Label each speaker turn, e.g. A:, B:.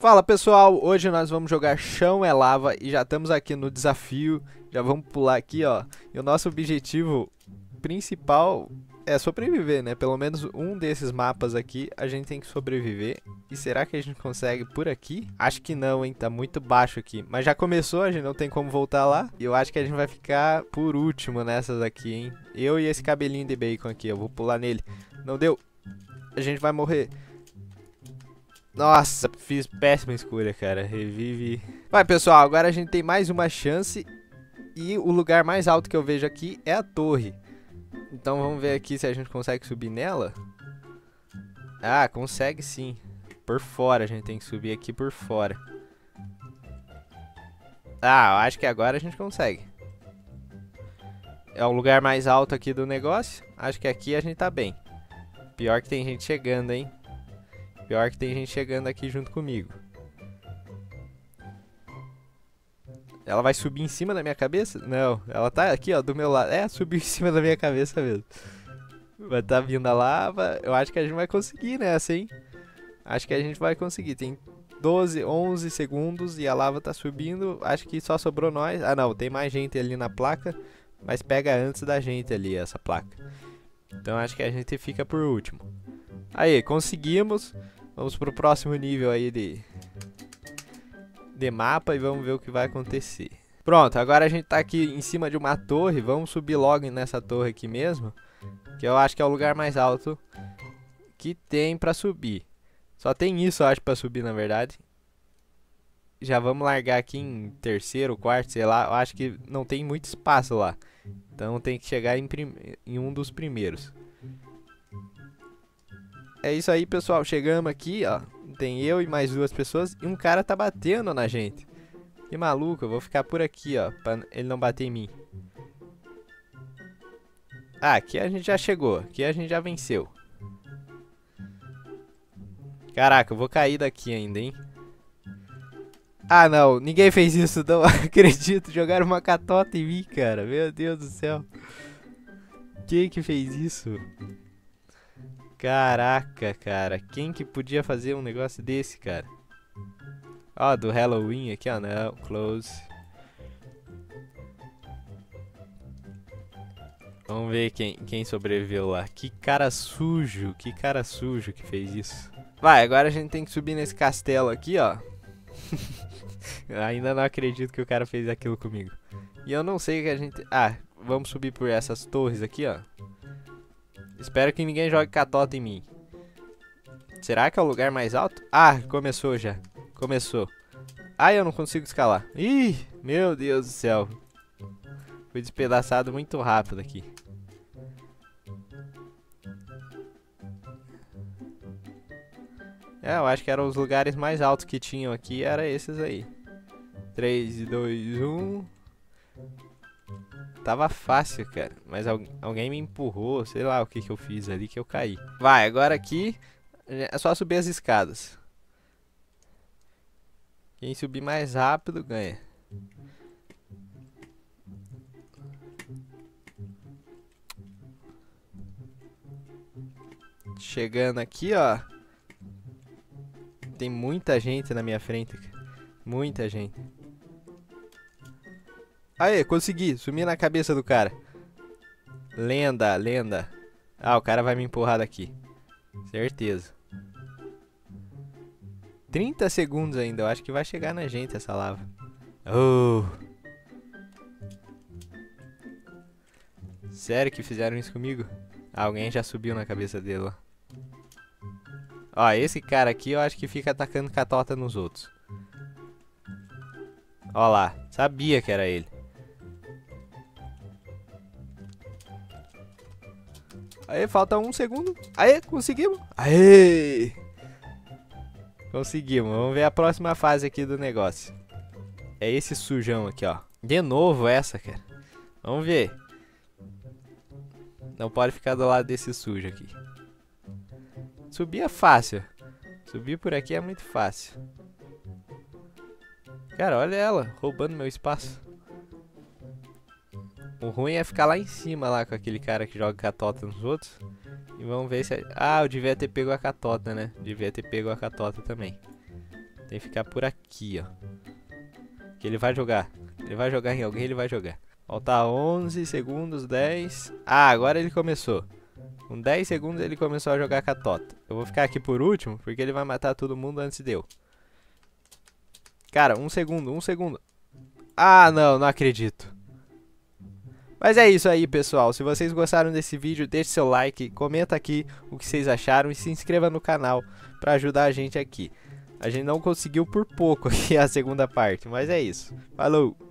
A: Fala pessoal, hoje nós vamos jogar Chão é Lava e já estamos aqui no desafio, já vamos pular aqui ó, e o nosso objetivo principal é sobreviver, né, pelo menos um desses mapas aqui a gente tem que sobreviver, e será que a gente consegue por aqui? Acho que não hein, tá muito baixo aqui, mas já começou, a gente não tem como voltar lá, e eu acho que a gente vai ficar por último nessas aqui hein, eu e esse cabelinho de bacon aqui, eu vou pular nele, não deu, a gente vai morrer. Nossa, fiz péssima escolha, cara. Revive. Vai, pessoal, agora a gente tem mais uma chance. E o lugar mais alto que eu vejo aqui é a torre. Então vamos ver aqui se a gente consegue subir nela. Ah, consegue sim. Por fora, a gente tem que subir aqui por fora. Ah, acho que agora a gente consegue. É o lugar mais alto aqui do negócio. Acho que aqui a gente tá bem. Pior que tem gente chegando, hein? Pior que tem gente chegando aqui junto comigo. Ela vai subir em cima da minha cabeça? Não, ela tá aqui, ó, do meu lado. É, subiu em cima da minha cabeça mesmo. Vai tá vindo a lava. Eu acho que a gente vai conseguir nessa, hein? Acho que a gente vai conseguir. Tem 12, 11 segundos e a lava tá subindo. Acho que só sobrou nós. Ah, não, tem mais gente ali na placa. Mas pega antes da gente ali essa placa. Então acho que a gente fica por último. Aí, conseguimos. Vamos pro próximo nível aí de, de mapa e vamos ver o que vai acontecer. Pronto, agora a gente tá aqui em cima de uma torre. Vamos subir logo nessa torre aqui mesmo. Que eu acho que é o lugar mais alto que tem pra subir. Só tem isso, eu acho, pra subir, na verdade. Já vamos largar aqui em terceiro, quarto, sei lá. Eu acho que não tem muito espaço lá. Então tem que chegar em, em um dos primeiros. É isso aí, pessoal. Chegamos aqui, ó. Tem eu e mais duas pessoas. E um cara tá batendo na gente. Que maluco. Eu vou ficar por aqui, ó. Pra ele não bater em mim. Ah, aqui a gente já chegou. Aqui a gente já venceu. Caraca, eu vou cair daqui ainda, hein? Ah, não. Ninguém fez isso, não acredito. Jogaram uma catota em mim, cara. Meu Deus do céu. Quem que fez isso? Caraca, cara. Quem que podia fazer um negócio desse, cara? Ó, do Halloween aqui, ó. Não, close. Vamos ver quem, quem sobreviveu lá. Que cara sujo, que cara sujo que fez isso. Vai, agora a gente tem que subir nesse castelo aqui, ó. Ainda não acredito que o cara fez aquilo comigo. E eu não sei que a gente... Ah, vamos subir por essas torres aqui, ó. Espero que ninguém jogue catota em mim. Será que é o lugar mais alto? Ah, começou já. Começou. Ah, eu não consigo escalar. Ih, meu Deus do céu. Fui despedaçado muito rápido aqui. É, eu acho que eram os lugares mais altos que tinham aqui, era esses aí. 3, 2, 1... Tava fácil, cara. Mas alguém me empurrou, sei lá o que que eu fiz ali que eu caí. Vai, agora aqui é só subir as escadas. Quem subir mais rápido ganha. Chegando aqui, ó. Tem muita gente na minha frente. Muita gente. Aê, consegui. Sumi na cabeça do cara. Lenda, lenda. Ah, o cara vai me empurrar daqui. Certeza. 30 segundos ainda. Eu acho que vai chegar na gente essa lava. Oh. Sério que fizeram isso comigo? Alguém já subiu na cabeça dele lá. Ó, esse cara aqui eu acho que fica atacando catota nos outros. Ó lá. Sabia que era ele. Aí, falta um segundo. Aí, conseguimos. Aê! Conseguimos. Vamos ver a próxima fase aqui do negócio. É esse sujão aqui, ó. De novo essa, cara. Vamos ver. Não pode ficar do lado desse sujo aqui. Subir é fácil. Subir por aqui é muito fácil. Cara, olha ela, roubando meu espaço. O ruim é ficar lá em cima, lá com aquele cara que joga catota nos outros. E vamos ver se... Ah, eu devia ter pego a catota, né? Devia ter pego a catota também. Tem que ficar por aqui, ó. Que ele vai jogar. Ele vai jogar em alguém, ele vai jogar. Falta 11 segundos, 10. Ah, agora ele começou. Com 10 segundos ele começou a jogar com a Tota. Eu vou ficar aqui por último, porque ele vai matar todo mundo antes de eu. Cara, um segundo, um segundo. Ah, não, não acredito. Mas é isso aí, pessoal. Se vocês gostaram desse vídeo, deixe seu like, comenta aqui o que vocês acharam e se inscreva no canal para ajudar a gente aqui. A gente não conseguiu por pouco aqui a segunda parte, mas é isso. Falou!